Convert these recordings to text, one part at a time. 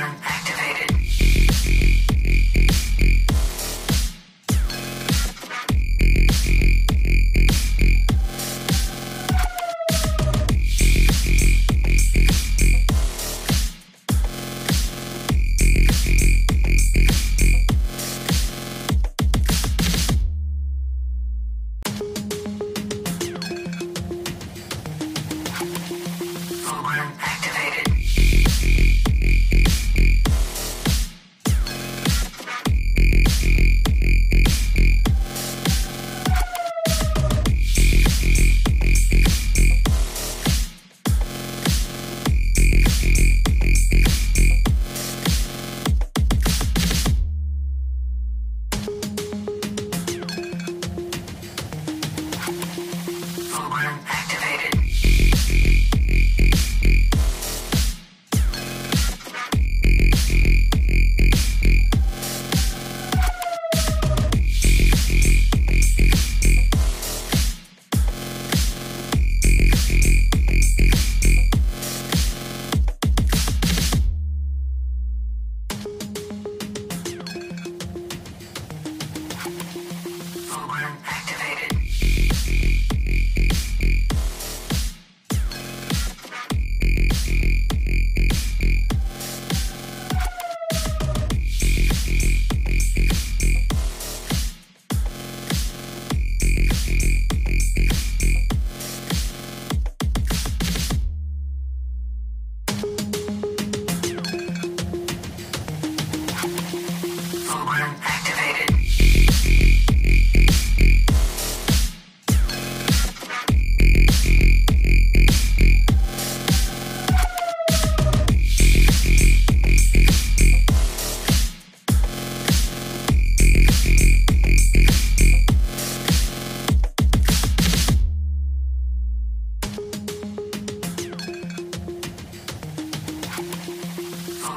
Alarm activated.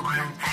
program.